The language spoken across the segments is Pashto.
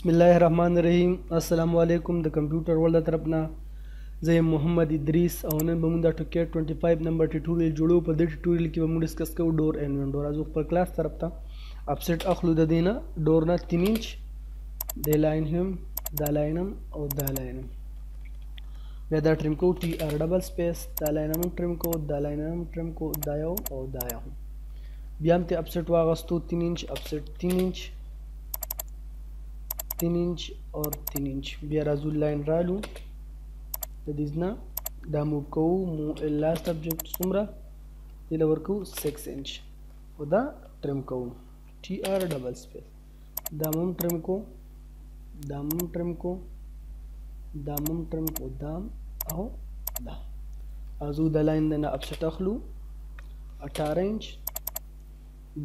بسم الله الرحمن الرحیم السلام علیکم د کمپیوټر ورلد طرف نه زه یم محمد ادریس او نن به موږ د ټوکیټ 25 نمبر ټیټوریل جوړو په دې ټیټوریل کې به موږ ډیسکس کوو ډور اینډ وینډو راځو خپل کلاس طرف ته افسټ اخلو د دینه ډور نه 3 انچ د لاین هم دا لاین هم او دا لاین هم بیا دا ټریم کو ټي ار ډبل سپیس دا لاین هم ټریم کو دا لاین هم ټریم کو دا یو او دا یو بیا هم ته افسټ واغستو 3 انچ افسټ 3 انچ 3 انچ او 3 انچ بیا راځو لاین رالو د دې ځنه دا موو کوو مو لاست ابجیکټ څومره دې لور کوو 6 انچ او دا ټریم کوو ټي ار ډبل سپیس دا مم ټرم کو دا مم ټرم کو دا مم ټرم کو دا او دا ازو د لاین نه افسټ اخلو 18 انچ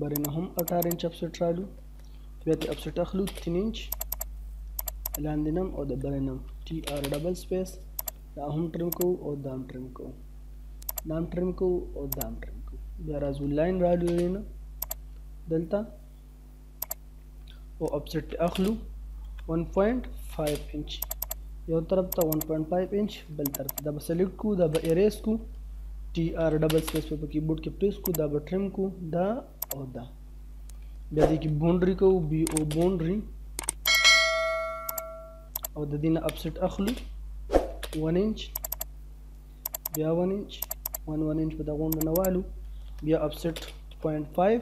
برنه هم 18 انچ افسټ رالو بیا ته افسټ اخلو 3 انچ لاندې نم او د برنه ټي ار ډبل سپیس دا هم ټرم کو او دا هم ټرم کو دا هم ټرم کو او دا هم ټرم کو بیا راځو لاین رالو نه دلته او افسټ اخلو 1.5 انچ یو طرف ته 1.5 انچ بل طرف ته دا به سلیکټ کو دا به اریز کو ټي ار ډبل سپیس په کیبورډ کې پریس کو دا به ټریم کو دا او دا بیا دې کې باونډري کو بي او باونډري او د دې نه افسټ اخلو 1 انچ بیا 1 انچ 1 1 انچ په دا غونډه نه والو بیا افسټ 0.5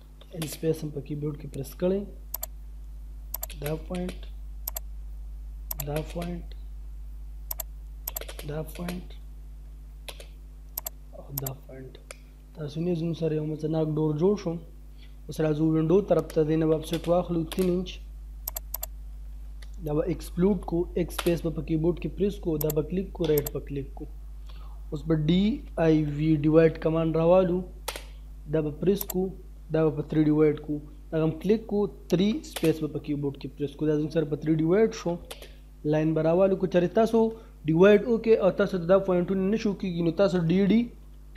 ان سپیس هم په کیبورډ کې پریس کړئ دا پوینټ دا پوینټ دا پوینټ او دا پوینټ تاسو نه زموږ سره یو متناک ډور جوړ شو اوس راځو وینډو طرف ته دینه ویب سټ واخلو 3 انچ دا به ایکسپلوډ کو ایکس سپیس به په کیبورډ کې پریس کو دا به کلیک کو رائټ په کلیک کو اوس به ډي آی وی ډیوایډ کمانډ راوالو دا به پریس کو دا به په 3 ډیوایډ کو دا هم کلیک کو 3 سپیس به په کیبورډ کې پریس کو دا زموږ سره په 3 ډیوایډ شو لاین براوالو کو چېرې تاسو ډیوایډ وکړئ او تاسو ته دا پوینټونه نه شو کېږي نو تاسو ډي ډي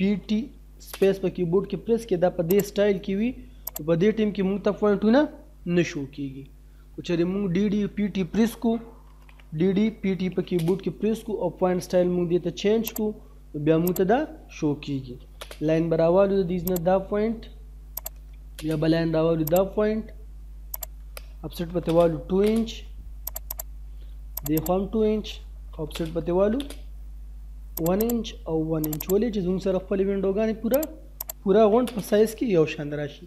پي ټي سپیس په کیبورډ کې پریس کړئ دا په دې سټایل کې وي نو په دې ټیم کې موږ ته پوینټونه نه شو کېږي که چېرې موږ ډي ډي پي ټي پریس کو ډي ډي پي ټي په کیبورډ کې پریس کو او پوینټ سټایل موږ دې ته چینج کو نو بیا موږ ته دا شو کیږي لاین براوالو د دې نه دا پوینټ بیا بل لاین راوالو دا پوینټ اپسټ پته والو 2 انچ د خوام 2 انچ اپسټ پته والو 1 انچ او 1 انچ ولې چې زموږ سره خپل وینډوګانې پورا پورا غونډ په سایز کې یو شان راشي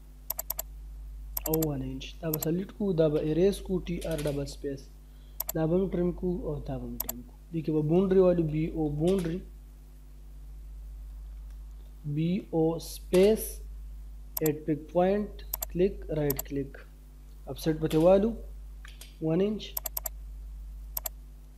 او وان انچ دا به سلیټ کو دا به اریز کو ټي ار ډبل سپیس دا به ټریم کو او دا به ټریم کو دې کې به بونډري والو بي او بونډري بي او سپیس ایټ پک پوینټ کلیک رائټ کلیک افسټ به والو 1 انچ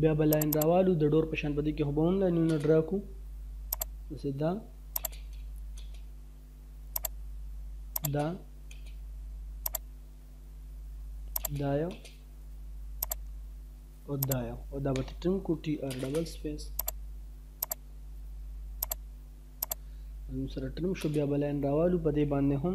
بیا به لاین راوالو د ډور په شان په دې کې خو به هم لاینونه ډرا کړو داسې دا دا دا یو او دا یو او دا به ټیم کو ټي ار ډبل سپیس نو سره ټرم شو بیا بلاین راوالو په دې باندې هم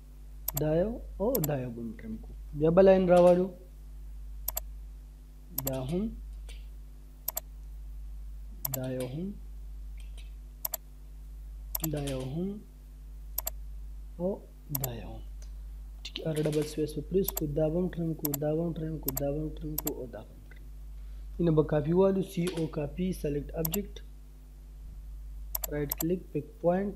دا یو او دا یو به مټرن کو بیا بل لاین راوړو دا هم دا یو هم دا یو هم او دا یو هم ټیک ار ډبل سپیس په پریس کو دا بم ټرن کو دا بم ټرن کو دا بم ټرن کو او دا بم ټرن اینه به کاپی والو سی او کاپی سلیکټ ابجیکټ رائټ کلیک پک پوینټ